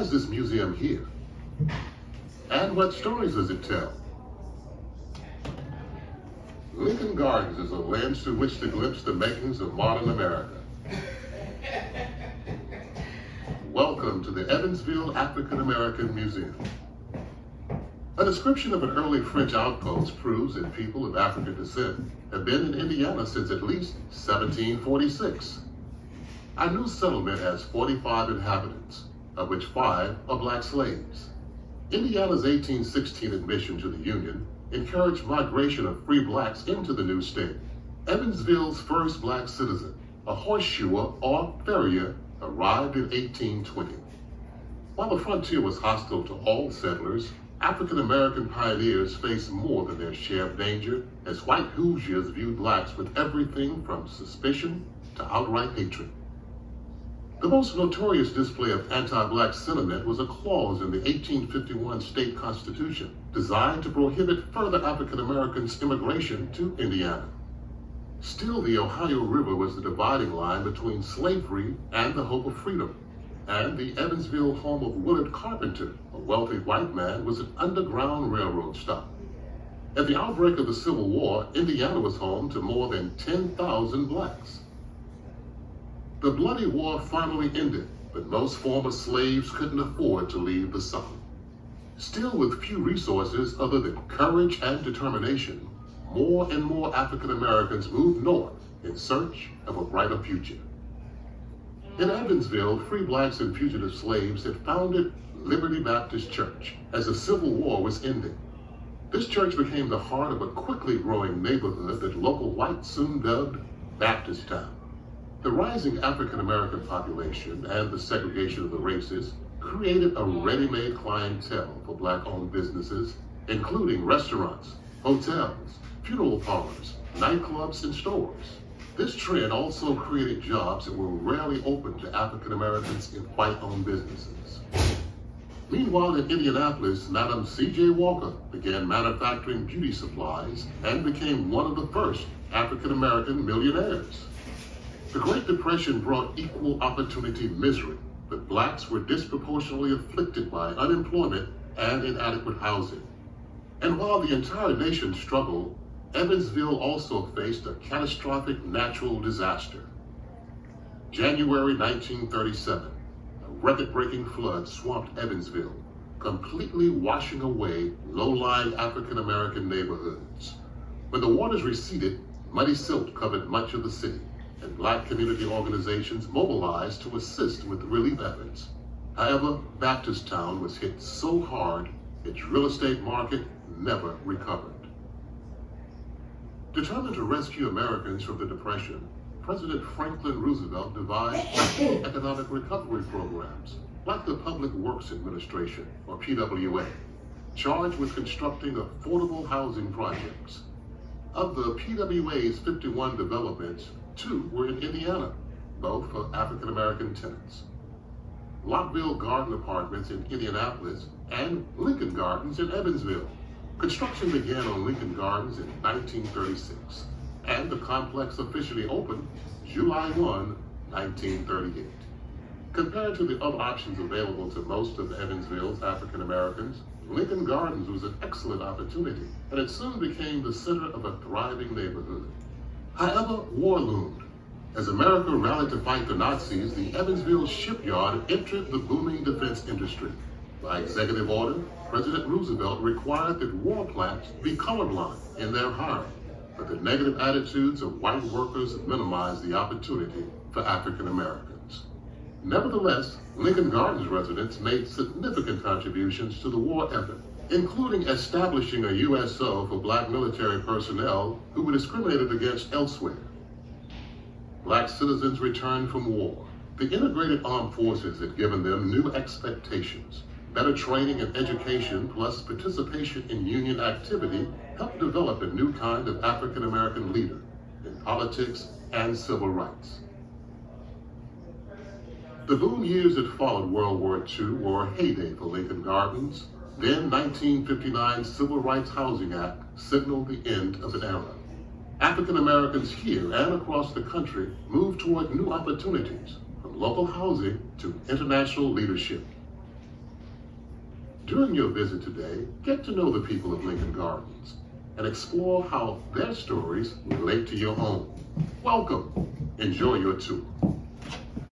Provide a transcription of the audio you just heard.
Is this museum here? And what stories does it tell? Lincoln Gardens is a lens through which to glimpse the makings of modern America. Welcome to the Evansville African American Museum. A description of an early French outpost proves that people of African descent have been in Indiana since at least 1746. Our new settlement has 45 inhabitants, of which five are black slaves. Indiana's 1816 admission to the Union encouraged migration of free blacks into the new state. Evansville's first black citizen, a horseshoer or farrier, arrived in 1820. While the frontier was hostile to all settlers, African American pioneers faced more than their share of danger as white Hoosiers viewed blacks with everything from suspicion to outright hatred. The most notorious display of anti-black sentiment was a clause in the 1851 state constitution designed to prohibit further African Americans' immigration to Indiana. Still, the Ohio River was the dividing line between slavery and the hope of freedom. And the Evansville home of Willard Carpenter, a wealthy white man, was an underground railroad stop. At the outbreak of the Civil War, Indiana was home to more than 10,000 blacks. The bloody war finally ended, but most former slaves couldn't afford to leave the South. Still, with few resources other than courage and determination, more and more African Americans moved north in search of a brighter future. In Evansville, free blacks and fugitive slaves had founded Liberty Baptist Church as the Civil War was ending. This church became the heart of a quickly growing neighborhood that local whites soon dubbed Baptist Town. The rising African American population and the segregation of the races created a ready-made clientele for black-owned businesses, including restaurants, hotels, funeral parlors, nightclubs, and stores. This trend also created jobs that were rarely open to African Americans in white-owned businesses. Meanwhile, in Indianapolis, Madam C.J. Walker began manufacturing beauty supplies and became one of the first African American millionaires. The Great Depression brought equal opportunity misery, but blacks were disproportionately afflicted by unemployment and inadequate housing. And while the entire nation struggled, Evansville also faced a catastrophic natural disaster. January 1937, a record-breaking flood swamped Evansville, completely washing away low-lying African-American neighborhoods. When the waters receded, muddy silt covered much of the city and black community organizations mobilized to assist with relief efforts. However, Baptist-town was hit so hard, its real estate market never recovered. Determined to rescue Americans from the Depression, President Franklin Roosevelt devised economic recovery programs, like the Public Works Administration, or PWA, charged with constructing affordable housing projects. Of the PWA's 51 developments, Two were in Indiana, both for African American tenants. Lockefield Garden Apartments in Indianapolis and Lincoln Gardens in Evansville. Construction began on Lincoln Gardens in 1936, and the complex officially opened July 1, 1938. Compared to the other options available to most of Evansville's African Americans, Lincoln Gardens was an excellent opportunity, and it soon became the center of a thriving neighborhood. However, war loomed. As America rallied to fight the Nazis, the Evansville shipyard entered the booming defense industry. By executive order, President Roosevelt required that war plants be colorblind in their hiring, but the negative attitudes of white workers minimized the opportunity for African Americans. Nevertheless, Lincoln Gardens residents made significant contributions to the war effort including establishing a USO for black military personnel who were discriminated against elsewhere. Black citizens returned from war. The integrated armed forces had given them new expectations. Better training and education plus participation in union activity helped develop a new kind of African American leader in politics and civil rights. The boom years that followed World War II were a heyday for Lincoln Gardens, then 1959 Civil Rights Housing Act signaled the end of an era. African Americans here and across the country moved toward new opportunities, from local housing to international leadership. During your visit today, get to know the people of Lincoln Gardens and explore how their stories relate to your own. Welcome. Enjoy your tour.